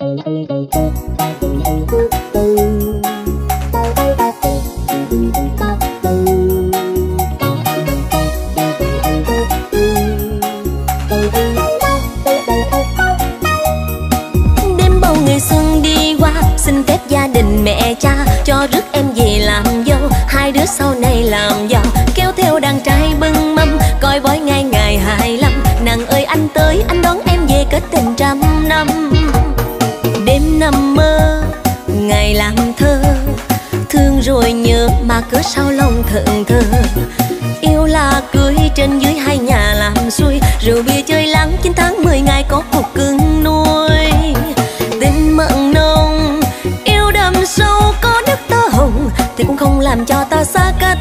Đêm bao người xuân đi qua, xin phép gia đình mẹ cha, cho rước em về làm dâu. Hai đứa sau này làm giàu, kéo theo đàn trai bưng mâm, coi vói ngày ngày hài lâm. Nàng ơi anh tới anh đón em về kết tình trăm năm nằm mơ, ngày làm thơ. Thương rồi nhớ mà cứ sao lòng thận thờ. Yêu là cưới trên dưới hai nhà làm xuôi. Rượu bia chơi lắng chín tháng mười ngày có cục cưng nuôi. Tình mận nông yêu đậm sâu có nước tơ hồng. Thì cũng không làm cho ta xa cách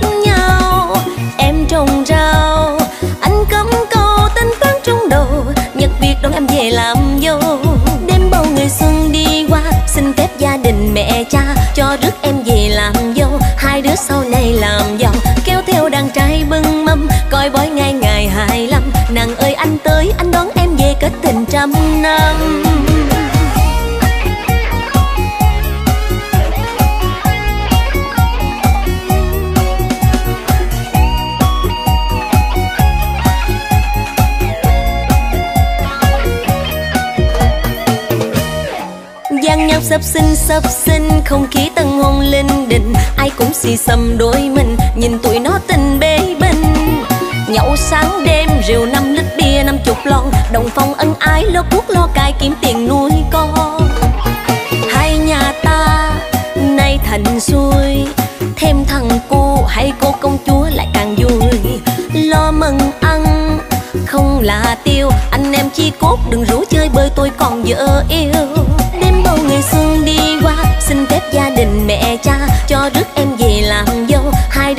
cho rước em về làm dâu. Hai đứa sau này làm giàu, kéo theo đàn trai bưng mâm. Coi bói ngay ngày hai lăm, nàng ơi anh tới, anh đón em về kết tình trăm năm. Sắp xinh sắp xinh, không khí tân hôn linh đình ai cũng xì xầm đôi mình, nhìn tụi nó tình bê bình nhậu sáng đêm, rượu năm lít bia năm chục lon. Đồng phong ân ái, lo cuốc, lo cài kiếm tiền nuôi con. Hai nhà ta, nay thành xuôi. Thêm thằng cô hay cô công chúa lại càng vui. Lo mừng ăn, không là tiêu. Anh em chi cốt, đừng rủ chơi bơi, tôi còn vợ yêu.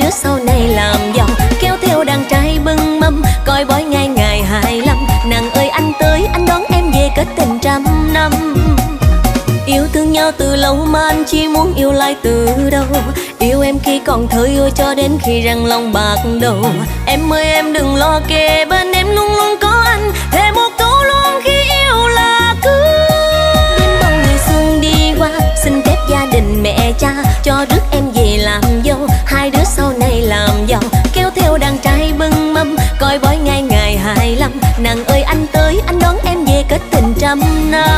Đứa sau này làm giàu. Kéo theo đàn trai bưng mâm, coi bói ngày ngày hài lắm nàng ơi, anh tới, anh đón em về kết tình trăm năm. Yêu thương nhau từ lâu mà anh chỉ muốn yêu lại từ đâu yêu em khi còn thơ yêu cho đến khi răng lòng bạc đầu. Em ơi, em đừng lo kề bên nàng ơi anh tới anh đón em về kết tình trăm năm.